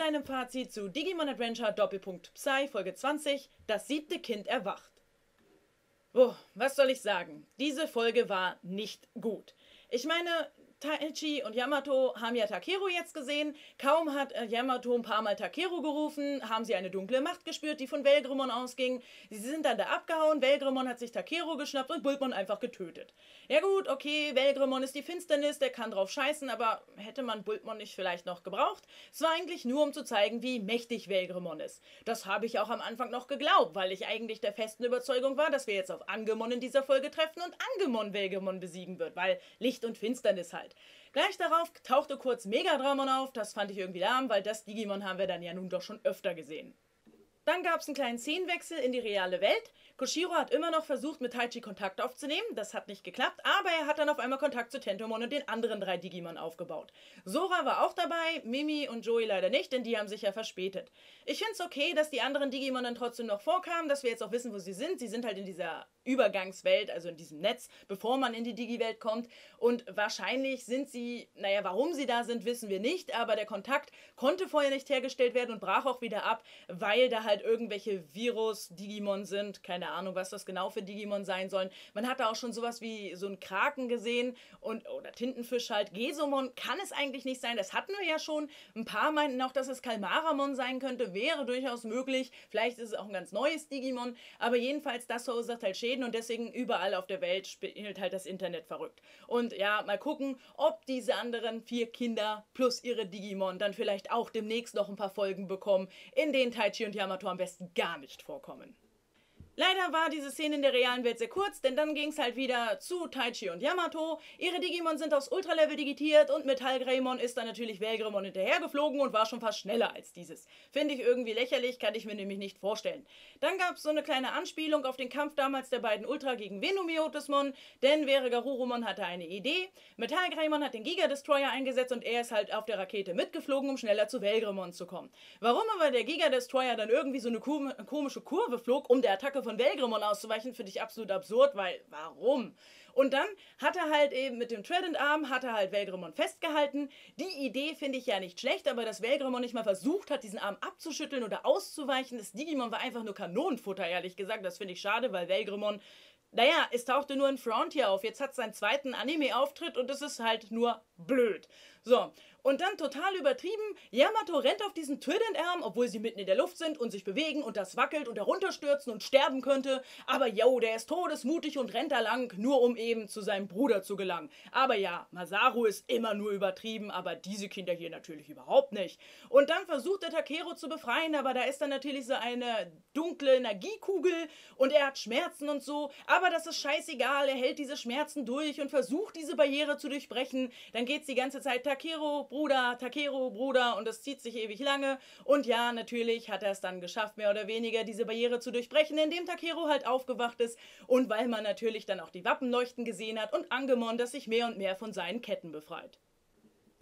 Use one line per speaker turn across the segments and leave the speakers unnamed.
deinem Fazit zu Digimon Adventure Doppelpunkt Psy Folge 20 Das siebte Kind erwacht. Oh, was soll ich sagen? Diese Folge war nicht gut. Ich meine, Taichi und Yamato haben ja Takeru jetzt gesehen. Kaum hat äh, Yamato ein paar Mal Takeru gerufen, haben sie eine dunkle Macht gespürt, die von Velgremon ausging. Sie sind dann da abgehauen, Velgremon hat sich Takeru geschnappt und Bultmon einfach getötet. Ja gut, okay, Velgremon ist die Finsternis, der kann drauf scheißen, aber hätte man Bultmon nicht vielleicht noch gebraucht? Es war eigentlich nur, um zu zeigen, wie mächtig Velgremon ist. Das habe ich auch am Anfang noch geglaubt, weil ich eigentlich der festen Überzeugung war, dass wir jetzt auf Angemon in dieser Folge treffen und Angemon Velgremon besiegen wird, weil Licht und Finsternis halt. Gleich darauf tauchte kurz Megadramon auf, das fand ich irgendwie lahm, weil das Digimon haben wir dann ja nun doch schon öfter gesehen. Dann gab es einen kleinen Szenenwechsel in die reale Welt. Koshiro hat immer noch versucht, mit Taichi Kontakt aufzunehmen. Das hat nicht geklappt, aber er hat dann auf einmal Kontakt zu Tentomon und den anderen drei Digimon aufgebaut. Sora war auch dabei, Mimi und Joey leider nicht, denn die haben sich ja verspätet. Ich finde es okay, dass die anderen Digimon dann trotzdem noch vorkamen, dass wir jetzt auch wissen, wo sie sind. Sie sind halt in dieser Übergangswelt, also in diesem Netz, bevor man in die Digi-Welt kommt. Und wahrscheinlich sind sie, naja, warum sie da sind, wissen wir nicht, aber der Kontakt konnte vorher nicht hergestellt werden und brach auch wieder ab, weil da halt irgendwelche Virus-Digimon sind. Keine Ahnung, was das genau für Digimon sein sollen. Man hat da auch schon sowas wie so einen Kraken gesehen und oder Tintenfisch halt. Gesomon kann es eigentlich nicht sein. Das hatten wir ja schon. Ein paar meinten auch, dass es Kalmaramon sein könnte. Wäre durchaus möglich. Vielleicht ist es auch ein ganz neues Digimon. Aber jedenfalls, das verursacht halt Schäden und deswegen überall auf der Welt spielt halt das Internet verrückt. Und ja, mal gucken, ob diese anderen vier Kinder plus ihre Digimon dann vielleicht auch demnächst noch ein paar Folgen bekommen, in denen Taichi und Yamato am besten gar nicht vorkommen. Leider war diese Szene in der realen Welt sehr kurz, denn dann ging es halt wieder zu Taichi und Yamato. Ihre Digimon sind aufs Ultralevel digitiert und Metallgreymon ist dann natürlich Velgremon hinterhergeflogen und war schon fast schneller als dieses. Finde ich irgendwie lächerlich, kann ich mir nämlich nicht vorstellen. Dann gab es so eine kleine Anspielung auf den Kampf damals der beiden Ultra gegen Venomiotismon, denn wäre Garurumon hatte eine Idee. Metallgreymon hat den Giga Destroyer eingesetzt und er ist halt auf der Rakete mitgeflogen, um schneller zu Velgremon zu kommen. Warum aber der Giga Destroyer dann irgendwie so eine komische Kurve flog, um der Attacke von von Velgremon auszuweichen, finde ich absolut absurd, weil warum? Und dann hat er halt eben mit dem Trident-Arm, hat er halt Velgremon festgehalten. Die Idee finde ich ja nicht schlecht, aber dass Velgremon nicht mal versucht hat, diesen Arm abzuschütteln oder auszuweichen, das Digimon war einfach nur Kanonenfutter, ehrlich gesagt. Das finde ich schade, weil Velgremon naja, es tauchte nur in Frontier auf. Jetzt hat es seinen zweiten Anime-Auftritt und es ist halt nur blöd. So, und dann total übertrieben, Yamato rennt auf diesen Trident-Arm, obwohl sie mitten in der Luft sind und sich bewegen und das wackelt und herunterstürzen und sterben könnte. Aber yo, der ist todesmutig und rennt da lang, nur um eben zu seinem Bruder zu gelangen. Aber ja, Masaru ist immer nur übertrieben, aber diese Kinder hier natürlich überhaupt nicht. Und dann versucht der Takero zu befreien, aber da ist dann natürlich so eine dunkle Energiekugel und er hat Schmerzen und so. Aber das ist scheißegal, er hält diese Schmerzen durch und versucht diese Barriere zu durchbrechen. Dann geht's die ganze Zeit Takero, Bruder, Takero, Bruder und es zieht sich ewig lange. Und ja, natürlich hat er es dann geschafft, mehr oder weniger diese Barriere zu durchbrechen, indem Takero halt aufgewacht ist und weil man natürlich dann auch die Wappenleuchten gesehen hat und Angemon, das sich mehr und mehr von seinen Ketten befreit.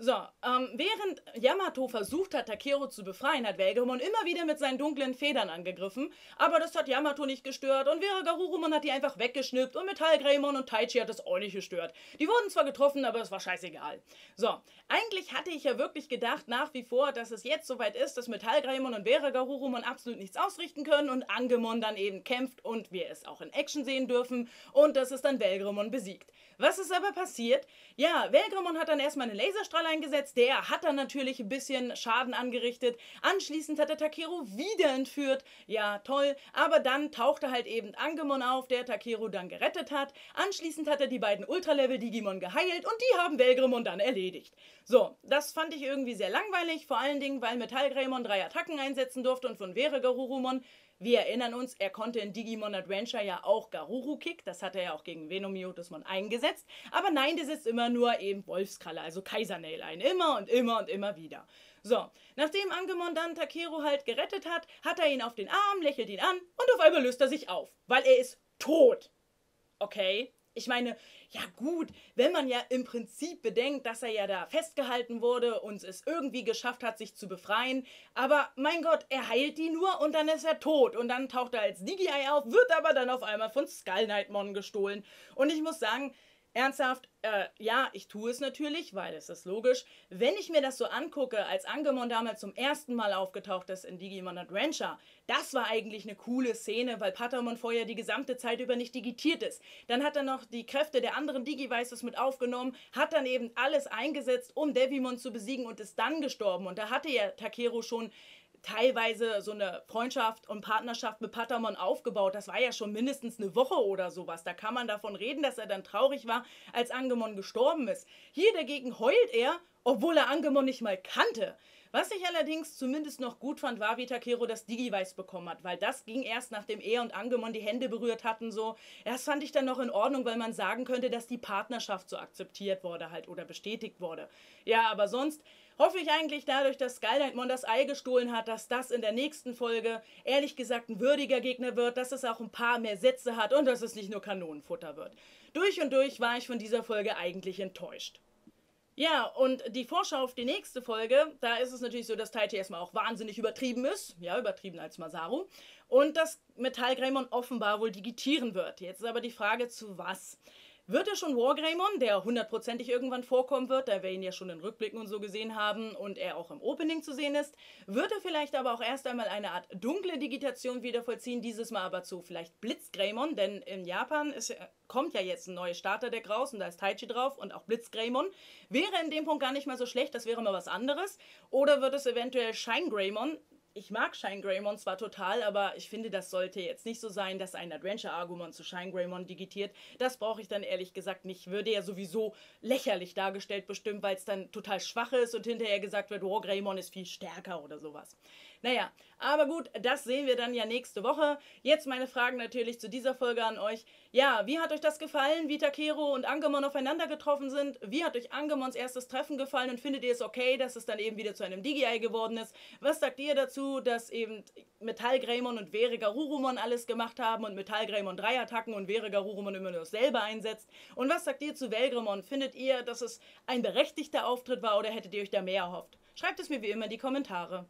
So, ähm, während Yamato versucht hat, Takero zu befreien, hat Velgamon immer wieder mit seinen dunklen Federn angegriffen, aber das hat Yamato nicht gestört und wäre Garurumon hat die einfach weggeschnippt und Metallgreymon und Taichi hat das auch nicht gestört. Die wurden zwar getroffen, aber es war scheißegal. So, eigentlich hatte ich ja wirklich gedacht, nach wie vor, dass es jetzt soweit ist, dass Metallgreymon und Vera Garurumon absolut nichts ausrichten können und Angemon dann eben kämpft und wir es auch in Action sehen dürfen und dass es dann Velgremon besiegt. Was ist aber passiert? Ja, Velgremon hat dann erstmal eine Laserstrahle eingesetzt. Der hat dann natürlich ein bisschen Schaden angerichtet. Anschließend hat er Takero wieder entführt. Ja, toll. Aber dann tauchte halt eben Angemon auf, der Takero dann gerettet hat. Anschließend hat er die beiden Ultralevel-Digimon geheilt und die haben Velgremon dann erledigt. So, das fand ich irgendwie sehr langweilig, vor allen Dingen, weil Metallgreymon drei Attacken einsetzen durfte und von Vere Garurumon wir erinnern uns, er konnte in Digimon Adventure ja auch Garuru Kick, das hat er ja auch gegen Venomiotismon eingesetzt. Aber nein, der setzt immer nur eben Wolfskralle, also Kaisernail ein. Immer und immer und immer wieder. So, nachdem Angemon dann Takero halt gerettet hat, hat er ihn auf den Arm, lächelt ihn an und auf einmal löst er sich auf, weil er ist tot. Okay, ich meine, ja gut, wenn man ja im Prinzip bedenkt, dass er ja da festgehalten wurde und es irgendwie geschafft hat, sich zu befreien, aber mein Gott, er heilt die nur und dann ist er tot und dann taucht er als Digi-Ei auf, wird aber dann auf einmal von Skull Knightmon gestohlen. Und ich muss sagen, Ernsthaft, äh, ja, ich tue es natürlich, weil es ist logisch. Wenn ich mir das so angucke, als Angemon damals zum ersten Mal aufgetaucht ist in Digimon Adventure, das war eigentlich eine coole Szene, weil Patamon vorher die gesamte Zeit über nicht digitiert ist. Dann hat er noch die Kräfte der anderen Digivices mit aufgenommen, hat dann eben alles eingesetzt, um Devimon zu besiegen und ist dann gestorben. Und da hatte ja Takeru schon teilweise so eine Freundschaft und Partnerschaft mit Patamon aufgebaut. Das war ja schon mindestens eine Woche oder sowas. Da kann man davon reden, dass er dann traurig war, als Angemon gestorben ist. Hier dagegen heult er, obwohl er Angemon nicht mal kannte. Was ich allerdings zumindest noch gut fand, war, wie Takero das Digivice bekommen hat, weil das ging erst nachdem er und Angemon die Hände berührt hatten, so. Das fand ich dann noch in Ordnung, weil man sagen könnte, dass die Partnerschaft so akzeptiert wurde halt oder bestätigt wurde. Ja, aber sonst hoffe ich eigentlich dadurch, dass Skylightmon das Ei gestohlen hat, dass das in der nächsten Folge ehrlich gesagt ein würdiger Gegner wird, dass es auch ein paar mehr Sätze hat und dass es nicht nur Kanonenfutter wird. Durch und durch war ich von dieser Folge eigentlich enttäuscht. Ja, und die Vorschau auf die nächste Folge, da ist es natürlich so, dass Taichi erstmal auch wahnsinnig übertrieben ist. Ja, übertrieben als Masaru. Und dass Metallgreymon offenbar wohl digitieren wird. Jetzt ist aber die Frage, zu was? Wird er schon Wargreymon, der hundertprozentig irgendwann vorkommen wird, da wir ihn ja schon in Rückblicken und so gesehen haben und er auch im Opening zu sehen ist? Wird er vielleicht aber auch erst einmal eine Art dunkle Digitation wieder vollziehen, dieses Mal aber zu vielleicht Blitzgreymon, denn in Japan ist, kommt ja jetzt ein neues Starterdeck raus und da ist Taichi drauf und auch Blitzgreymon. Wäre in dem Punkt gar nicht mal so schlecht, das wäre mal was anderes. Oder wird es eventuell Shine Greymon, ich mag Shine Greymon zwar total, aber ich finde, das sollte jetzt nicht so sein, dass ein Adventure Argumon zu Shine Greymon digitiert. Das brauche ich dann ehrlich gesagt nicht. Würde ja sowieso lächerlich dargestellt bestimmt, weil es dann total schwach ist und hinterher gesagt wird, oh, Greymon ist viel stärker oder sowas. Naja, aber gut, das sehen wir dann ja nächste Woche. Jetzt meine Fragen natürlich zu dieser Folge an euch. Ja, wie hat euch das gefallen, wie Takero und Angemon aufeinander getroffen sind? Wie hat euch Angemons erstes Treffen gefallen und findet ihr es okay, dass es dann eben wieder zu einem Digi-Ei geworden ist? Was sagt ihr dazu, dass eben Metall-Greymon und Vere Garurumon alles gemacht haben und Metall-Greymon drei Attacken und Vere Garurumon immer nur dasselbe einsetzt? Und was sagt ihr zu Velgremon? Findet ihr, dass es ein berechtigter Auftritt war oder hättet ihr euch da mehr erhofft? Schreibt es mir wie immer in die Kommentare.